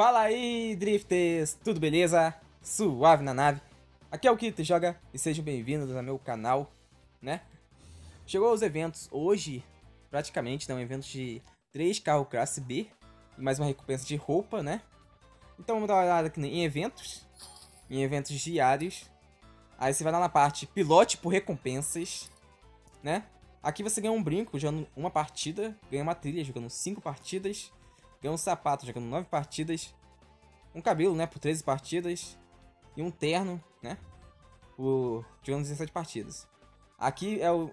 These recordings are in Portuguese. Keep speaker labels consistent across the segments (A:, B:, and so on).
A: Fala aí, Drifters! Tudo beleza? Suave na nave. Aqui é o Kito Joga e sejam bem-vindos ao meu canal, né? Chegou os eventos hoje, praticamente, né? Um evento de 3 carros classe B e mais uma recompensa de roupa, né? Então vamos dar uma olhada aqui em eventos, em eventos diários. Aí você vai lá na parte pilote por recompensas, né? Aqui você ganha um brinco jogando uma partida, ganha uma trilha jogando 5 partidas, ganha um sapato jogando 9 partidas, um cabelo, né, por 13 partidas, e um terno, né, por jogando 17 partidas. Aqui é o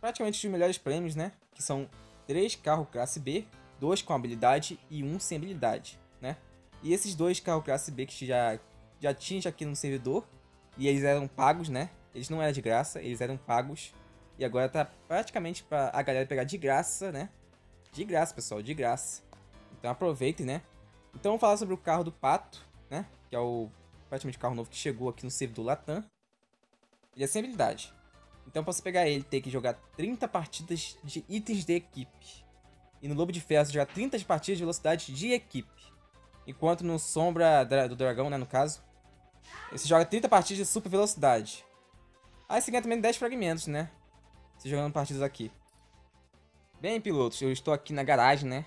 A: praticamente os melhores prêmios, né, que são 3 carros classe B, 2 com habilidade e 1 sem habilidade, né. E esses dois carros classe B que já, já tinha aqui no servidor, e eles eram pagos, né, eles não eram de graça, eles eram pagos, e agora tá praticamente pra a galera pegar de graça, né? De graça, pessoal, de graça. Então aproveitem, né? Então vamos falar sobre o carro do Pato, né? Que é o praticamente carro novo que chegou aqui no servidor Latam. Ele é sem habilidade. Então pra você pegar ele, tem que jogar 30 partidas de itens de equipe. E no Lobo de Ferro, você joga 30 partidas de velocidade de equipe. Enquanto no Sombra do Dragão, né, no caso, você joga 30 partidas de super velocidade. Aí você ganha também 10 fragmentos, né? se jogando partidas aqui. Bem, pilotos, eu estou aqui na garagem, né?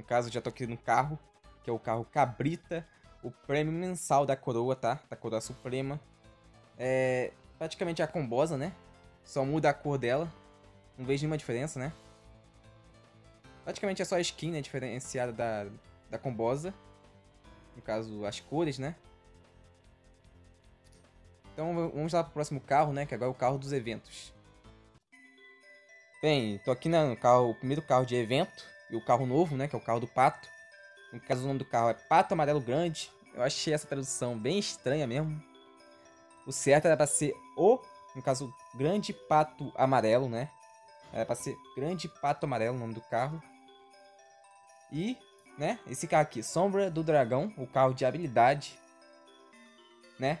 A: No caso, já estou aqui no carro, que é o carro Cabrita, o prêmio mensal da coroa, tá? Da coroa suprema. É praticamente a combosa, né? Só muda a cor dela. Não vejo nenhuma diferença, né? Praticamente é só a skin, né? Diferenciada da, da combosa. No caso, as cores, né? Então vamos lá pro próximo carro, né? Que agora é o carro dos eventos. Bem, tô aqui no carro, o primeiro carro de evento, e o carro novo, né, que é o carro do Pato. No caso, o nome do carro é Pato Amarelo Grande. Eu achei essa tradução bem estranha mesmo. O certo era pra ser o, no caso, Grande Pato Amarelo, né? Era pra ser Grande Pato Amarelo o nome do carro. E, né, esse carro aqui, Sombra do Dragão, o carro de habilidade, né?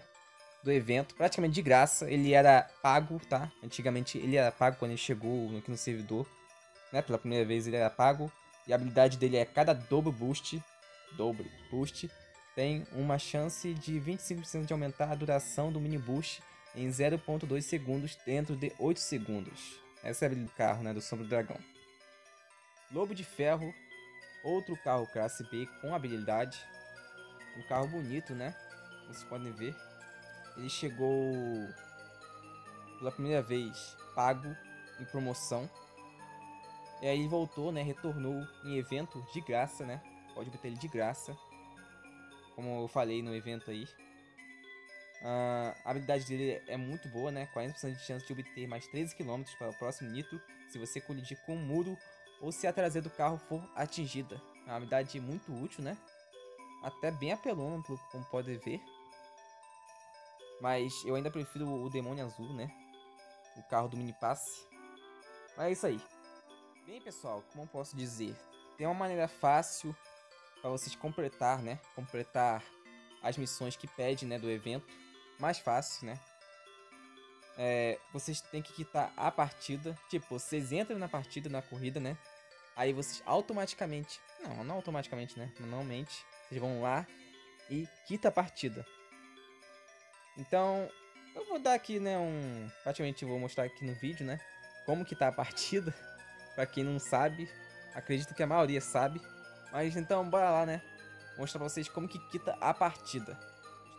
A: do evento, praticamente de graça. Ele era pago, tá? Antigamente ele era pago quando ele chegou aqui no servidor, né? Pela primeira vez ele era pago. E a habilidade dele é cada dobro boost, dobro boost, tem uma chance de 25% de aumentar a duração do mini boost em 0.2 segundos dentro de 8 segundos. Essa é a habilidade do carro, né? Do Sombra do Dragão. Lobo de Ferro, outro carro classe B com habilidade. Um carro bonito, né? Vocês podem ver ele chegou pela primeira vez pago em promoção. E aí voltou, né? Retornou em evento de graça, né? Pode obter ele de graça. Como eu falei no evento aí. Uh, a habilidade dele é muito boa, né? 40% de chance de obter mais 13 km para o próximo nitro se você colidir com um muro ou se a traseira do carro for atingida. É uma habilidade muito útil, né? Até bem apelona, como pode ver. Mas eu ainda prefiro o Demônio Azul, né? O carro do Mini Passe. Mas é isso aí. Bem, pessoal, como posso dizer? Tem uma maneira fácil para vocês completar, né? Completar as missões que pede, né, do evento. Mais fácil, né? É, vocês têm que quitar a partida. Tipo, vocês entram na partida, na corrida, né? Aí vocês automaticamente... Não, não automaticamente, né? Normalmente, vocês vão lá e quita a partida. Então, eu vou dar aqui, né, um... Praticamente vou mostrar aqui no vídeo, né, como que tá a partida. pra quem não sabe, acredito que a maioria sabe. Mas então, bora lá, né, mostrar pra vocês como que quita a partida.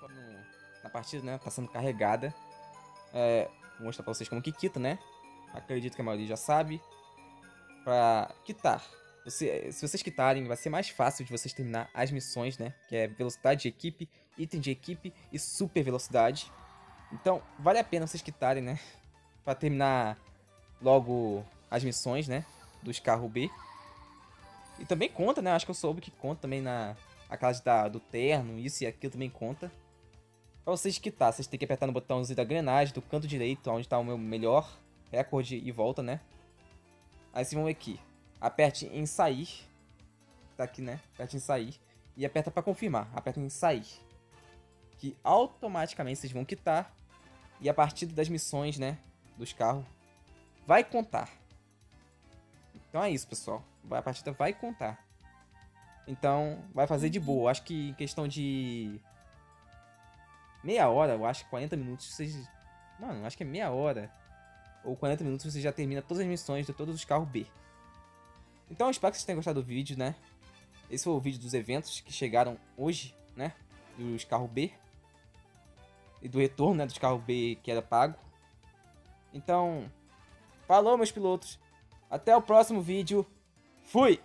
A: No... na partida, né, tá sendo carregada. É, vou mostrar pra vocês como que quita, né. Acredito que a maioria já sabe. Pra quitar. Você, se vocês quitarem, vai ser mais fácil de vocês terminar as missões, né? Que é velocidade de equipe, item de equipe e super velocidade. Então, vale a pena vocês quitarem, né? Pra terminar logo as missões, né? Dos carros B. E também conta, né? Acho que eu soube que conta também na a da, do terno, isso e aquilo também conta. Pra vocês quitar, vocês têm que apertar no botãozinho da engrenagem do canto direito, onde tá o meu melhor recorde e volta, né? Aí vocês vão aqui. Aperte em sair. Tá aqui, né? Aperte em sair. E aperta para confirmar. Aperta em sair que automaticamente vocês vão quitar e a partir das missões, né, dos carros, vai contar. Então é isso, pessoal. A partida vai contar. Então, vai fazer de boa. Acho que em questão de meia hora, eu acho que 40 minutos, vocês... Mano, acho que é meia hora ou 40 minutos você já termina todas as missões de todos os carros B. Então eu espero que vocês tenham gostado do vídeo, né? Esse foi o vídeo dos eventos que chegaram hoje, né? Dos carros B. E do retorno, né? Dos carros B que era pago. Então, falou meus pilotos. Até o próximo vídeo. Fui!